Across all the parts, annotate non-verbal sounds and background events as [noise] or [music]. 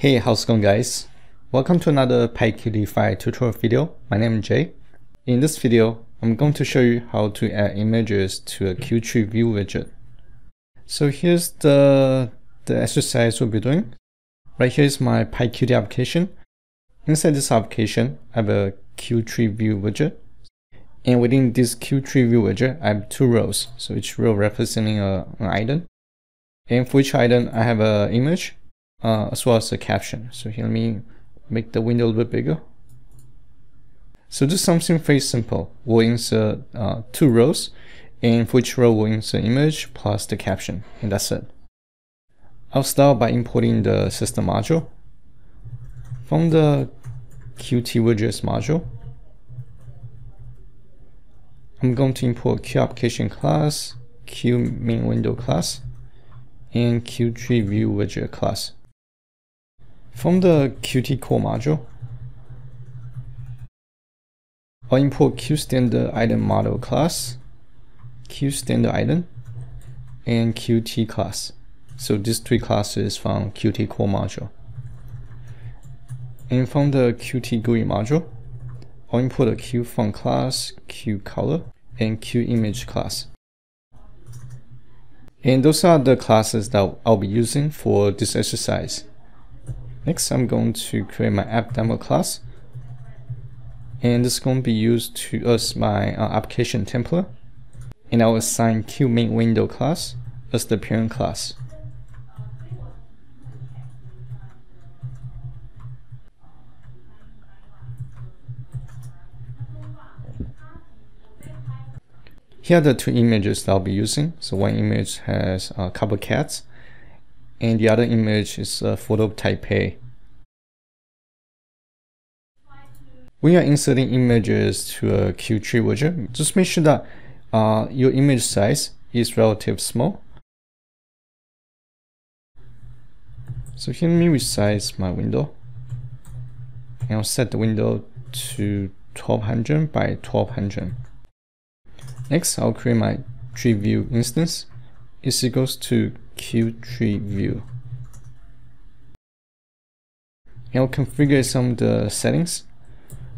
Hey, how's it going guys? Welcome to another PyQt5 tutorial video. My name is Jay. In this video, I'm going to show you how to add images to a QTreeView widget. So here's the, the exercise we'll be doing. Right here is my PyQt application. Inside this application, I have a QTreeView widget. And within this QTreeView widget, I have two rows. So each row representing a, an item. And for each item, I have an image uh, as well as the caption. So here, let me make the window a little bit bigger. So is something very simple. We'll insert uh, two rows, and for each row we'll insert image plus the caption, and that's it. I'll start by importing the system module. From the Qt widgets module, I'm going to import QApplication class, QMainWindow class, and QTreeView widget class. From the Qt core module, I'll import QStandard item model class, QStandard item, and Qt class. So these three classes from Qt core module. And from the Qt GUI module, I'll import a QFont class, QColor, and QImage class. And those are the classes that I'll be using for this exercise. Next, I'm going to create my app demo class. And this is going to be used to as my uh, application template. And I'll assign QMain window class as the parent class. Here are the two images that I'll be using. So one image has a couple cats and the other image is a photo of Taipei. When you're inserting images to a Qtree widget, just make sure that uh, your image size is relatively small. So here let me resize my window. And I'll set the window to 1200 by 1200. Next, I'll create my tree view instance. Is equals to QTreeView. And I'll configure some of the settings.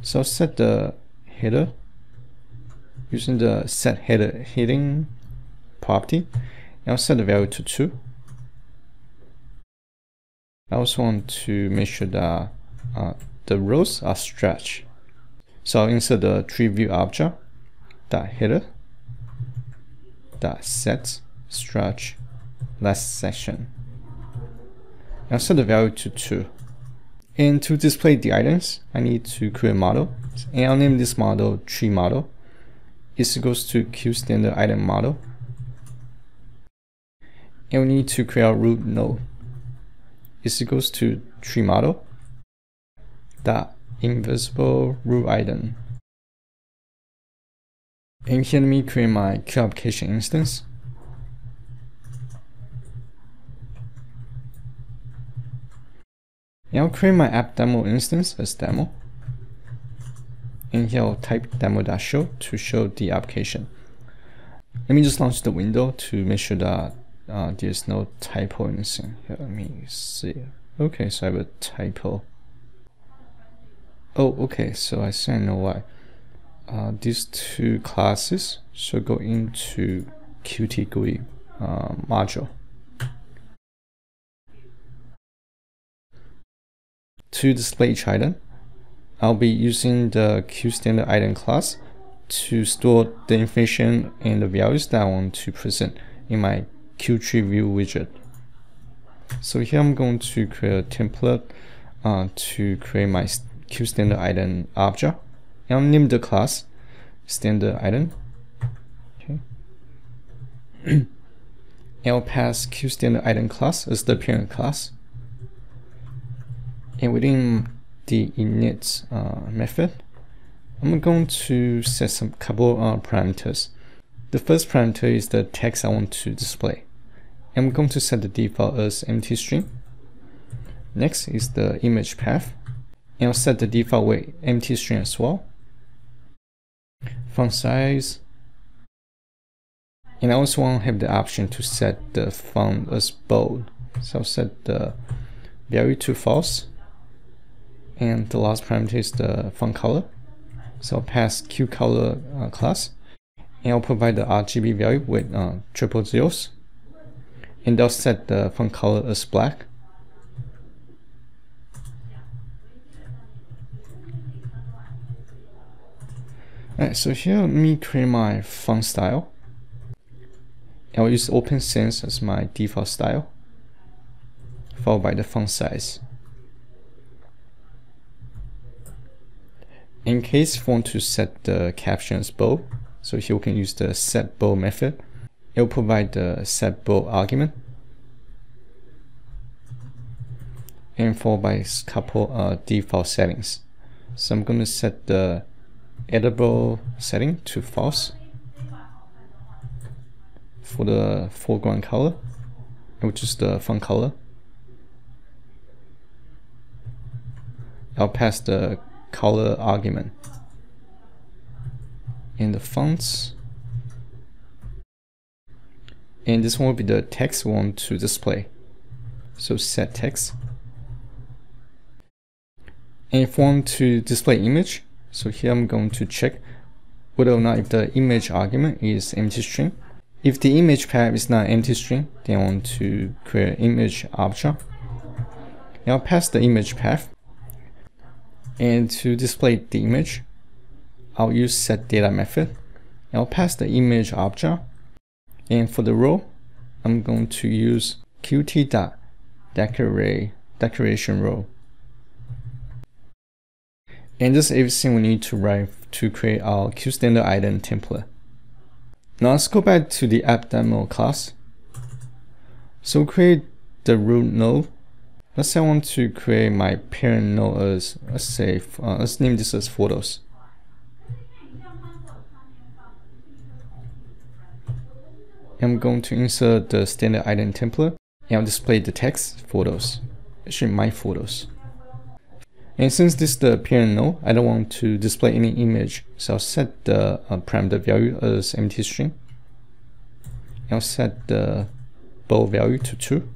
So I'll set the header using the set header heading property. And I'll set the value to 2. I also want to make sure that uh, the rows are stretched. So I'll insert the tree view object dot header dot set stretch last section. I'll set the value to 2. And to display the items, I need to create a model. And I'll name this model tree model. Is equals to Q standard item model. And we need to create a root node. Is equals to tree model dot invisible root item. And here let me create my Q application instance. And I'll create my app demo instance as demo. And here I'll type demo.show to show the application. Let me just launch the window to make sure that uh, there's no typo in. Here, let me see. Okay, so I have a typo. Oh, okay, so I see I know why. Uh, these two classes should go into Qt GUI uh, module. To display each item, I'll be using the QStandard item class to store the information and the values that I want to present in my QTreeView widget. So here I'm going to create a template uh, to create my QStandard item object. And I'll name the class standard item. Okay. [clears throat] I'll pass QStandard item class as the parent class and within the init uh, method, I'm going to set some couple uh, parameters. The first parameter is the text I want to display. I'm going to set the default as empty string. Next is the image path. And I'll set the default way empty string as well. Font size. And I also want to have the option to set the font as bold. So I'll set the value to false. And the last parameter is the font color. So I'll pass QColor uh, class. And I'll provide the RGB value with uh, triple zeros. And I'll set the font color as black. Alright, so here let me create my font style. I'll use Open Sans as my default style, followed by the font size. In case you want to set the captions bold, so here we can use the set bold method. It'll provide the set bold argument. And followed by a couple uh, default settings. So I'm going to set the editable setting to false for the foreground color which is the font color I'll pass the color argument in the fonts and this one will be the text want to display so set text and if we want to display image so here I'm going to check whether or not if the image argument is empty string. If the image path is not empty string, then I want to create image object. Now pass the image path. And to display the image, I'll use setData method. I'll pass the image object. And for the row, I'm going to use qt dot decorate decoration role. And this is everything we need to write to create our QStandard item template. Now let's go back to the app demo class. So create the root node. Let's say I want to create my parent node as, let's say, uh, let's name this as photos. I'm going to insert the standard item template and I'll display the text photos, actually my photos. And since this is the parent node, I don't want to display any image. So I'll set the uh, parameter value as empty string. I'll set the bold value to 2.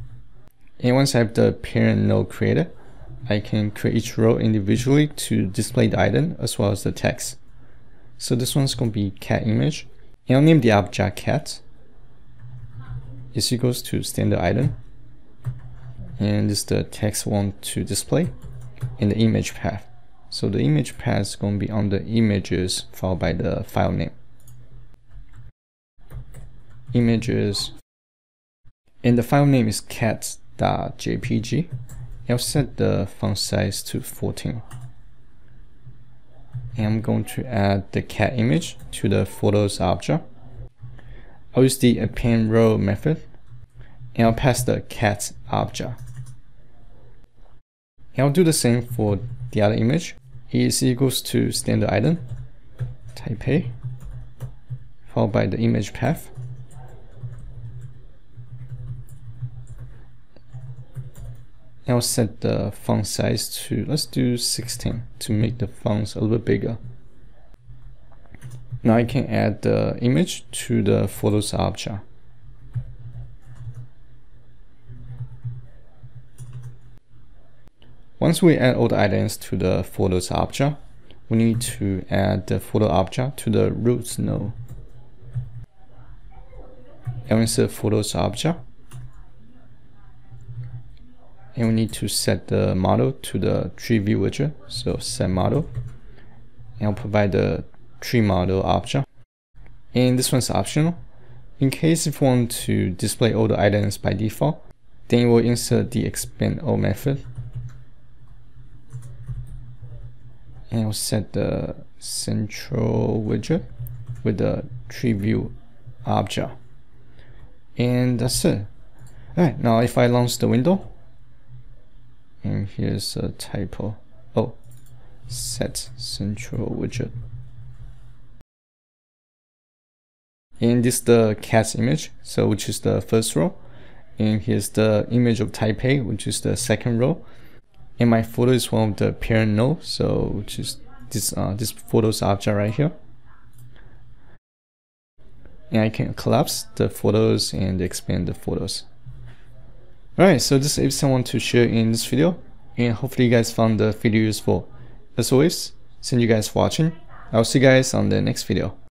And once I have the parent node created, I can create each row individually to display the item as well as the text. So this one's going to be cat image. And I'll name the object cat. Is equals to standard item. And this is the text want to display in the image path. So the image path is going to be on the images followed by the file name. Images. And the file name is cat.jpg. I'll set the font size to 14. And I'm going to add the cat image to the photos object. I'll use the append row method and I'll pass the cat object. And I'll do the same for the other image. is equals to standard item, Taipei, followed by the image path. I'll set the font size to, let's do 16 to make the fonts a little bit bigger. Now I can add the image to the photos object. Once we add all the items to the photos object, we need to add the photo object to the roots node. And insert photos object. And we need to set the model to the tree view widget. So set model. And I'll provide the tree model object. And this one's optional. In case if you want to display all the items by default, then we'll insert the expand all method and I'll set the central widget with the tree view object and that's it alright now if I launch the window and here's a typo. Oh set central widget. And this is the cat's image so which is the first row. And here's the image of Taipei, which is the second row. And my photo is one of the parent node so which is this uh, this photos object right here. And I can collapse the photos and expand the photos Alright, so this is want to share in this video and hopefully you guys found the video useful. As always, thank you guys for watching. I'll see you guys on the next video.